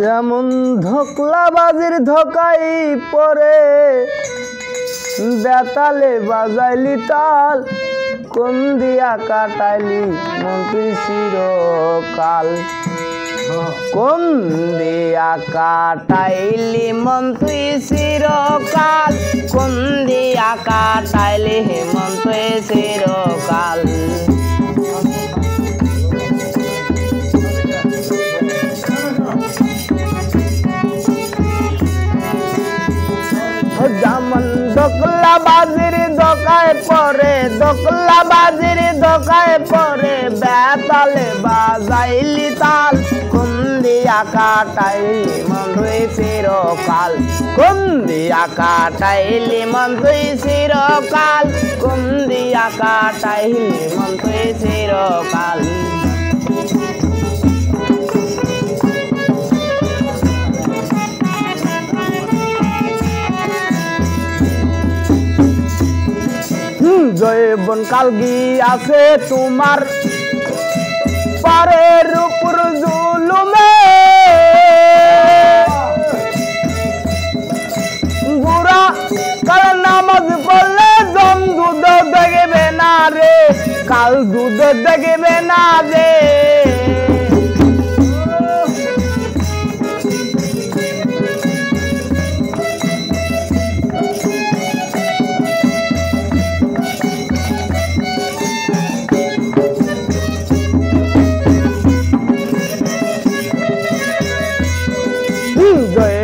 যেমন ধোকলাবাজির ধোকাই পরে, বেতালে বাজাইলি তাল কোন দিয়া কাটাইলি মন্ত্রী চিরকাল কোন দিয়া কাটাইলি মন্ত্রী চিরকাল কোন দিয়া কাটাইলি হেমন্ত্রী চিরকাল বাজির দোকায় পরে, দোকলা বাজির দোকায় পরে, বেতালে বাজাইলি তাল কোন দিয়া কাটাইলি মন্ত্রী চিরকাল কোন দিয়া কাটাইলি মন্ত্রী চিরকাল কোন দিয়া কাটাইলি মন্ত্রী চিরকাল। জয়বন কালগি আছে তোমার পারের উপর জুলুমে। বুড়া কাল নামাজ পড়লে জম দুধ দেখবে না রে, কাল দুধ দেখবে না রে।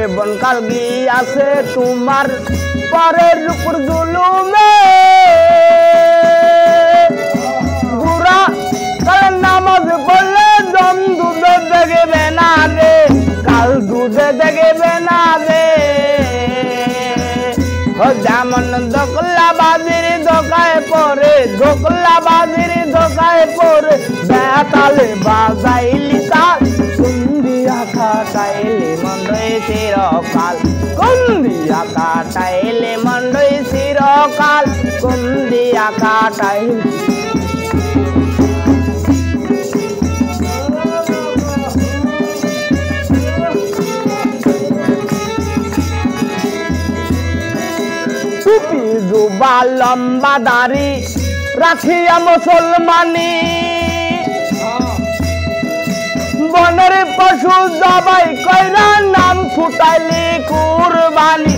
জয়বন কালগি আছে তোমার পরের উপর জুলুমে। বুড়া কাল নামাজ পড়লে দম দুধে দেখবে না রে, কাল দুধে দেখবে না রে। যেমন দোকলা বাজির দোকায় পরে, দোকলা বাজির দোকায় পরে বাজাইলি টুপি জুবা লম্বা দাড়ি রাখিয়া মুসলমানি। বনের পশু জবাই কইরা নাম ফুটাইলি কুরবানি।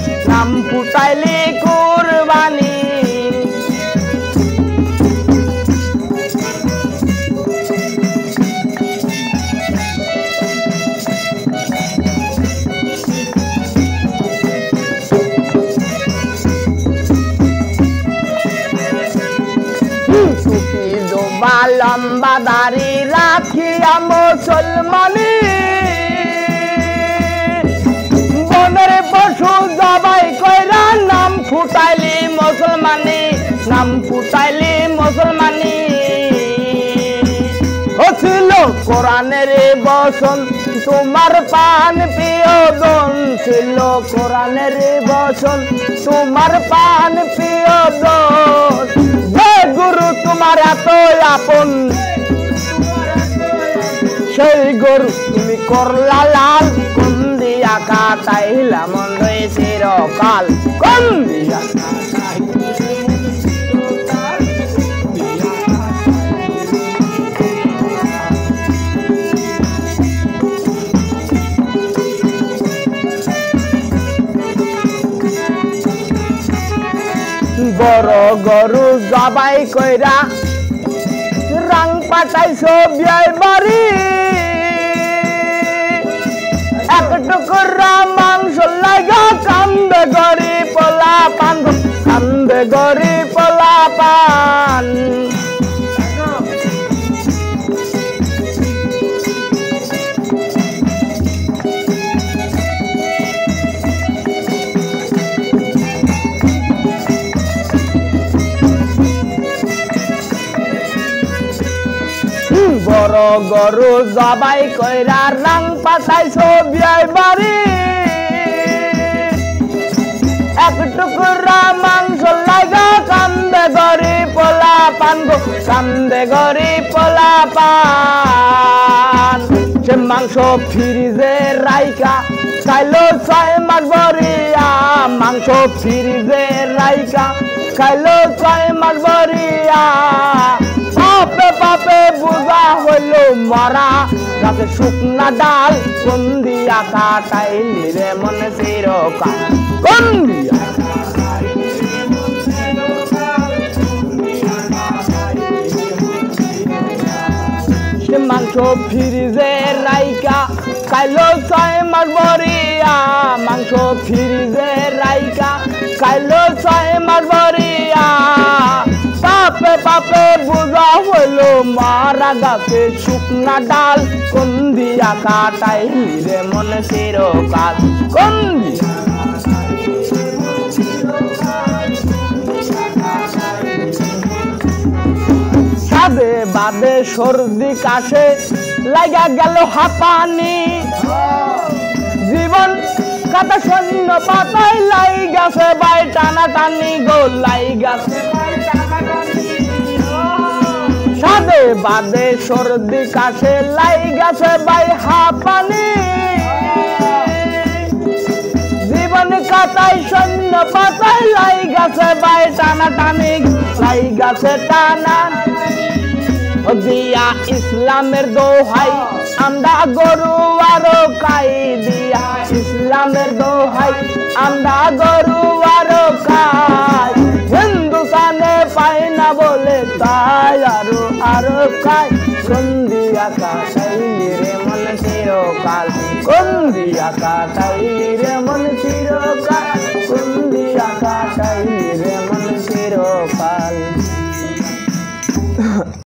লম্বা দাড়ি রাখিয়া মুসলমানি। বনের পশু জবাই কইরা নাম ফুটাইলি মুসলমানি, নাম ফুটাইলি মুসলমানি। হছিল কোরআনের বসন তোমার পান প্রিয়জন ছিল কোরআনের বসন তোমার পান প্রিয়জন যে গুরু, তোমার এত আপন। সেই গরু তুমি করলা লাল কোন দিয়া কাটাইলা মন রকাল। কোন দিয়া বড় গরু জবাই কইরা রাং পাঠাইছো বিয়াই বাড়ি। এক টুকরা মাংস লাগা কান্দে গরি, পোলা পান কান্দে গরি গরু জবাই কইরা রাং পাঠাইছো বিয়াই বাড়ি। এক টুকরা মাংস লাগা কান্দে গরি পোলা পান গো, কান্দে গরি পোলা পান। সে মাংস ফ্রিজে রাইকা খাইলো ছয় মাস বরিয়া মাংস ফ্রিজে রাইকা খাইলো ছয় মাস বরিয়া পাপে পাপে বুঝা মরা গাছে শুকনা ডাল, কোন দিয়া কাটাইলি রে মনে চিরকা কোন দিয়া? মাংস রাইকা কাইলো ছয় মাস বরিয়া মাংস ফ্রিজে রাইকা কাইলো ছয় মাস বরিয়া পাপে পাপে মারা গাছে শুকনা ডাল। কোন দিয়া কাটাই রে মনে চিরকাল কোন দিয়া বাদে সর্দি কাশে, লাগা গেল হাঁপানি। জীবন কাটা শূন্য পাতায় লাই গেছে বাই টানা টানি গো লাই গেছে সাদে বাদে সর্দি কাশে লাই গেছে বাই হাঁপানি। জীবন কাটাই শূন্য পাতায় লাই গেছে বাই টানা টানি, লাই গেছে টানা। দিয়া ইসলামের দোহাই, আমরা গরু আরও কাই দিয়া ইসলামের দোহাই, আমরা গরু আরও কাই হিন্দুস্তানে পাই না বলে তাই আরও আরও সন্ধিয়া কোন দিয়া কাটাই রে মন চিরকাল। সন্ধিয়া দিয়া কাটাই রে মন চিরকাল। সন্ধিয়া দিয়া কাটাই রে মন চিরকাল।